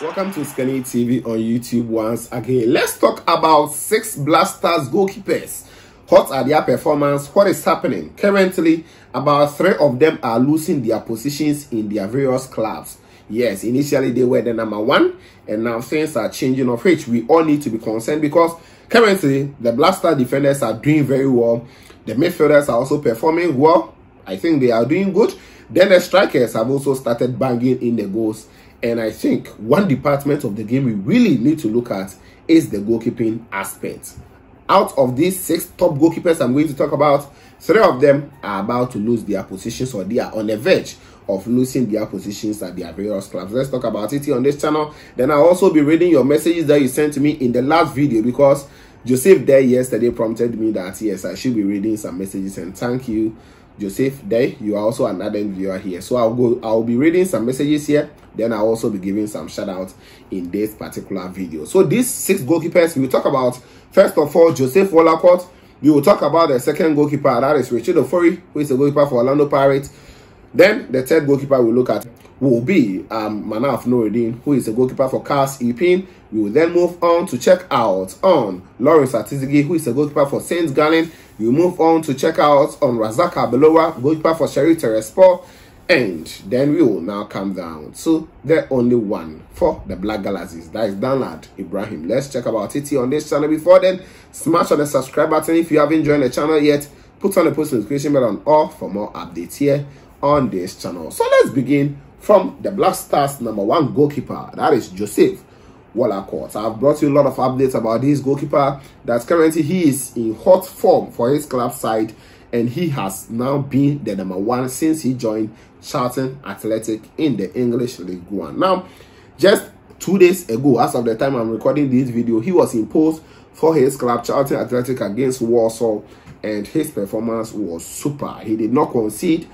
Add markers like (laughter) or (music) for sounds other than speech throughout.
Welcome to Osikani TV on YouTube once again. Let's talk about six Black Stars goalkeepers. What are their performance? What is happening? Currently, about three of them are losing their positions in their various clubs. Yes, initially they were the number one, and now things are changing of which we all need to be concerned because currently the Black Stars defenders are doing very well. The midfielders are also performing well. I think they are doing good. Then the strikers have also started banging in the goals. And I think one department of the game we really need to look at is the goalkeeping aspect. Out of these six top goalkeepers I'm going to talk about, three of them are about to lose their positions or they are on the verge of losing their positions at their various clubs. Let's talk about it on this channel. Then I'll also be reading your messages that you sent to me in the last video because Joseph there yesterday prompted me that yes, I should be reading some messages and thank you Joseph there you are also another viewer here so I'll go I'll be reading some messages here then I'll also be giving some shout outs in this particular video so these six goalkeepers we will talk about first of all Joseph Wollacott we will talk about the second goalkeeper that is Richard Ofori who is a goalkeeper for Orlando Pirates then the third goalkeeper we look at will be um, Manaf Nurudeen, who is a goalkeeper for KAS Eupen. We will then move on to check out on Lawrence Ati-Zigi, who is a goalkeeper for Saints Gallen. We will move on to check out on Razak Abalora, goalkeeper for Sheriff Tiraspol. And then we will now come down to the only one for the Black Galaxies. That is Danlad Ibrahim. Let's check about it on this channel. Before then, smash on the subscribe button if you haven't joined the channel yet. Put on the post notification bell on all for more updates here on this channel. So let's begin from the Black Stars number one goalkeeper. That is Joseph Wollacott. I've brought you a lot of updates about this goalkeeper that currently he is in hot form for his club side and he has now been the number one since he joined Charlton Athletic in the English League One. Now, just two days ago, as of the time I'm recording this video, he was imposed for his club Charlton Athletic against Walsall and his performance was super. He did not concede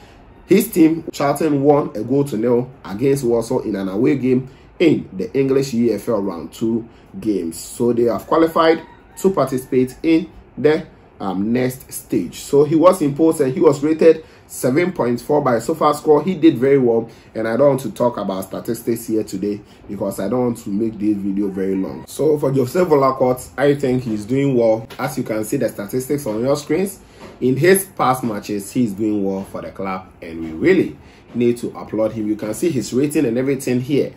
his team, Charlton, won a goal to nil against Walsall in an away game in the English EFL round two games. So they have qualified to participate in the um, next stage. So he was imposed and he was rated 7.4 by SofaScore. score. He did very well and I don't want to talk about statistics here today because I don't want to make this video very long. So for Joseph Wollacott, I think he's doing well. As you can see the statistics on your screens, in his past matches, he's doing well for the club, and we really need to applaud him. You can see his rating and everything here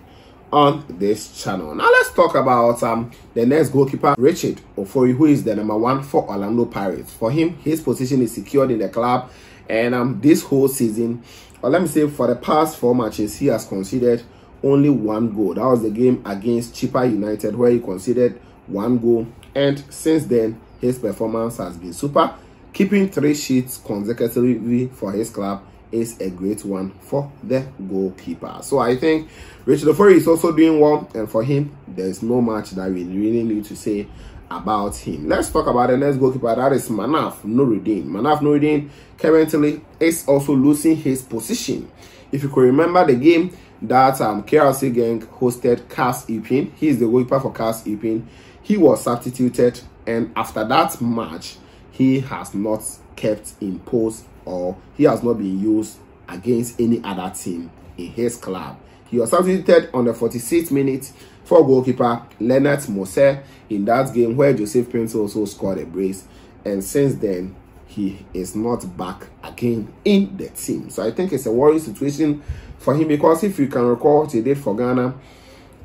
on this channel. Now let's talk about um the next goalkeeper, Richard Ofori, who is the number one for Orlando Pirates. For him, his position is secured in the club, and um this whole season, or let me say for the past four matches, he has conceded only one goal. That was the game against Chippa United where he conceded one goal, and since then his performance has been super. Keeping three sheets consecutively for his club is a great one for the goalkeeper. So I think Richard Ofori is also doing well, and for him, there's no much that we really need to say about him. Let's talk about the next goalkeeper, that is Manaf Nurudeen. Manaf Nurudeen currently is also losing his position. If you could remember the game that um, KRC Genk hosted KAS Eupen, he is the goalkeeper for KAS Eupen. He was substituted, and after that match, he has not kept in post or he has not been used against any other team in his club. He was substituted on the 46th minute for goalkeeper Leonard Mose in that game where Joseph Paintsil also scored a brace. And since then, he is not back again in the team. So I think it's a worrying situation for him because if you can recall, what he did for Ghana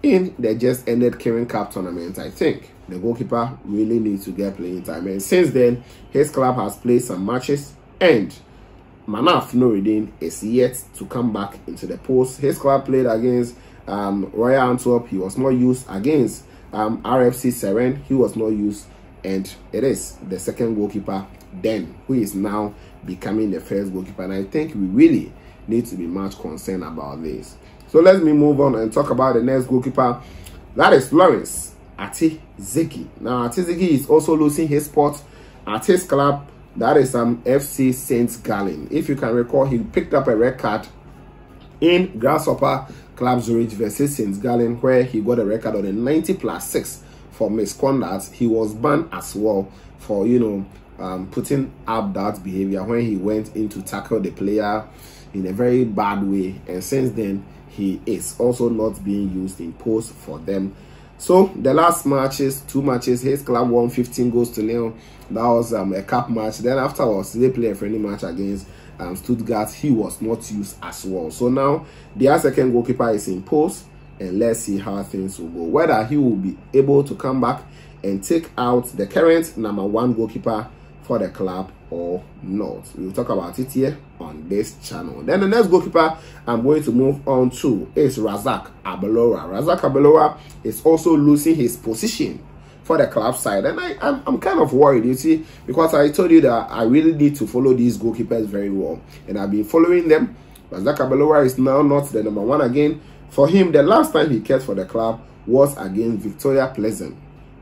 in the just ended Kirin Cup tournament. I think the goalkeeper really needs to get playing time. And since then, his club has played some matches and Manaf Nurudeen is yet to come back into the post. His club played against um, Royal Antwerp. He was not used against um, RFC Seraing. He was not used. And it is the second goalkeeper then who is now becoming the first goalkeeper. And I think we really need to be much concerned about this. So let me move on and talk about the next goalkeeper. That is Lawrence Ati Zeki. Now Ati-Zigi is also losing his spot at his club. That is um FC Saint Gallen. If you can recall, he picked up a red card in Grasshopper Club Zurich versus Saint Gallen, where he got a record on a 90 plus 6 for misconduct. He was banned as well for you know um, putting up that behavior when he went in to tackle the player in a very bad way. And since then, he is also not being used in post for them. So the last matches, two matches, his club won 15 goals to nil. That was um, a cup match. Then afterwards, they play a friendly match against um, Stuttgart. He was not used as well. So now their second goalkeeper is in post, and let's see how things will go. Whether he will be able to come back and take out the current number one goalkeeper for the club or not. We'll talk about it here on this channel. Then the next goalkeeper I'm going to move on to is Razak Abalora. Razak Abalora is also losing his position for the club side. And I, I'm, I'm kind of worried, you see, because I told you that I really need to follow these goalkeepers very well. And I've been following them. Razak Abalora is now not the number one again. For him, the last time he kept for the club was against Victoria Pleasant.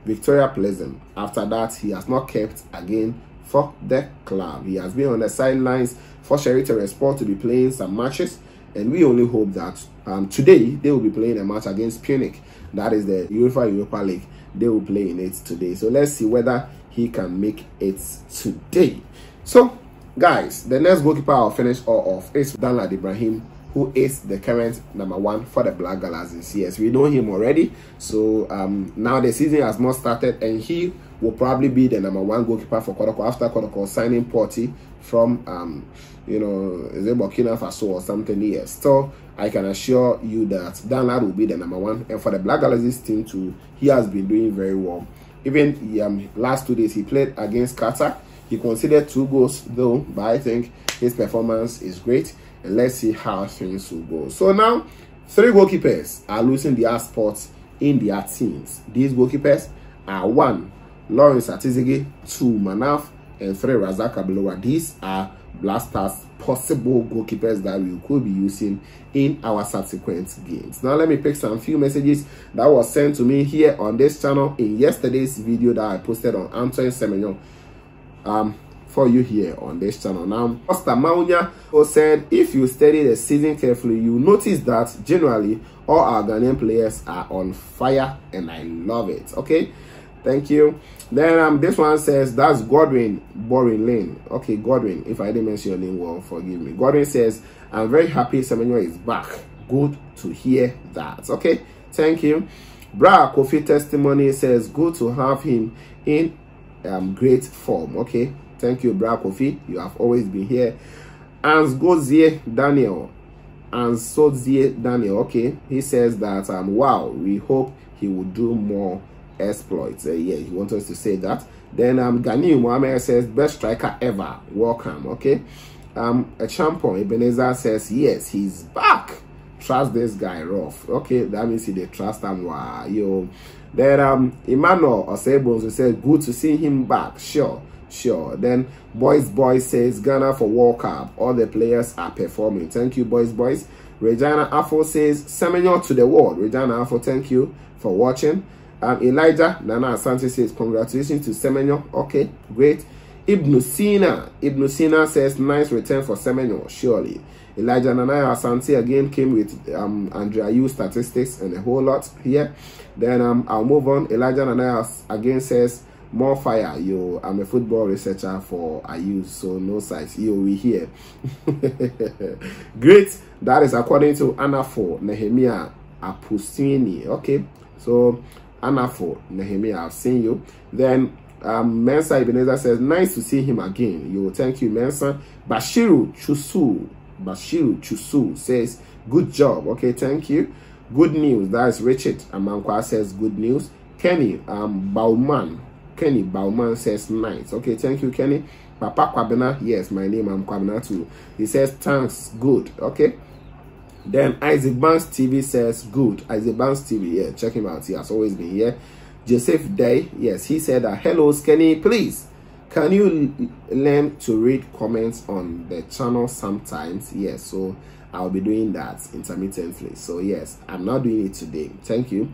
Victoria Pleasant. After that, he has not kept again for the club. He has been on the sidelines for Sheriff Tiraspol to be playing some matches, and we only hope that um, today they will be playing a match against Pyunik. That is the UEFA Europa League. They will play in it today. So let's see whether he can make it today. So, guys, the next goalkeeper I'll finish all off is Danlad Ibrahim who is the current number one for the Black Galaxies. Yes, we know him already. So um, now the season has not started, and he will probably be the number one goalkeeper for Kotoko after Kotoko signing Porty from, um, you know, is it Burkina Faso or something? Yes. So I can assure you that Danlad will be the number one, and for the Black Galaxies team too, he has been doing very well. Even um, last two days he played against Qatar. He conceded two goals though, but I think his performance is great and let's see how things will go. So now, three goalkeepers are losing their spots in their teams. These goalkeepers are one, Lawrence Ati-Zigi, two, Manaf, and three, Razak Abalora. These are Black Stars possible goalkeepers that we could be using in our subsequent games. Now let me pick some few messages that was sent to me here on this channel in yesterday's video that I posted on Antoine Semenyo. Um, for you here on this channel. Now, Pastor Maunya who said, if you study the season carefully, you notice that generally all our Ghanaian players are on fire and I love it. Okay, thank you. Then um, this one says, that's Godwin Boring Lane. Okay, Godwin, if I didn't mention your name well, forgive me. Godwin says, I'm very happy Semenyo is back. Good to hear that. Okay, thank you. Bra Kofi testimony says, good to have him in um, great form. Okay, Thank you, Bra Kofi. You have always been here. Ans Gozie Daniel. Ans Sozie Daniel. Okay. He says that, um, wow, we hope he will do more exploits. Uh, yeah, he wants us to say that. Then um, Gani Mohammed says, best striker ever. Welcome. Okay. Um, a champion, Ebenezer says, yes, he's back. Trust this guy rough. Okay, that means he they trust him. Wow, yo. Then um, Emmanuel Osebonzo says, good to see him back. Sure. Sure. Then Boys Boys says Ghana for World Cup. All the players are performing. Thank you, Boys Boys. Regina Afo says Semenyo to the world. Regina Afo, thank you for watching. Um, Elijah Nana Asante says congratulations to Semenyo. Okay, great. Ibn Sina. Ibn Sina says nice return for Semenyo. Surely. Elijah Nana Asante again came with um, Andrea Yu statistics and a whole lot here. Then um, I'll move on. Elijah Nana again says more fire yo i'm a football researcher for i use so no size yo we here (laughs) great that is according to anafo nehemiah apustini okay so anafo nehemiah i've seen you then um, Mensa Ebenezer says, nice to see him again. Yo, thank you, Mensa. Bashiru Chusu, Bashiru Chusu says, good job. Okay, thank you. Good news. That is Richard Amankwa says, good news. Kenny um, Bauman Kenny Bauman says nice. Okay, thank you, Kenny. Papa Kwabena, yes, my name, I'm Kwabena too. He says thanks, good. Okay. Then Isaac Banks TV says good. Isaac Banks TV, yeah, check him out. He has always been here. Joseph Day, yes, he said that hello, Kenny, please. Can you learn to read comments on the channel sometimes? Yes, so I'll be doing that intermittently. So yes, I'm not doing it today. Thank you.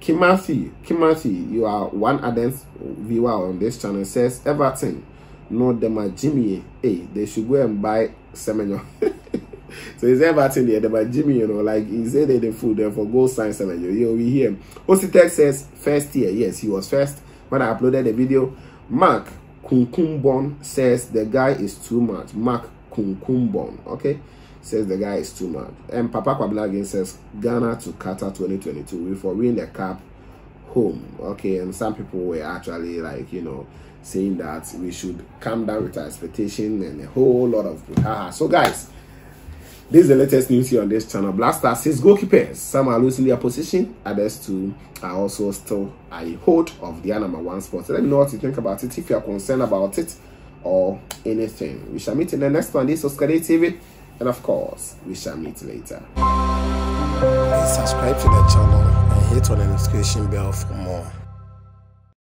Kimathi, Kimathi, you are one ardent viewer on this channel, says Everton, no them Jimmy. Hey, they should go and buy Semenyo. (laughs) so he's Everton here, them Jimmy, you know, like he said they the food there for go sign Semenyo. You we hear. Ositek says first year. Yes, he was first when I uploaded the video. Mark Kunkumbon says the guy is too much. Mark Kunkumbon, okay? Says the guy is too mad. And Papa Kwabla says Ghana to Qatar 2022. We for win the cup home. Okay, and some people were actually like, you know, saying that we should calm down with our expectation and a whole lot of haha. So guys, this is the latest news here on this channel. Blaster says goalkeepers. Some are losing their position, others too are also still a hold of their number one spot. So let me know what you think about it if you are concerned about it or anything. We shall meet in the next one. This is Osikani TV. And of course, we shall meet later. Please subscribe to the channel and hit on the notification bell for more.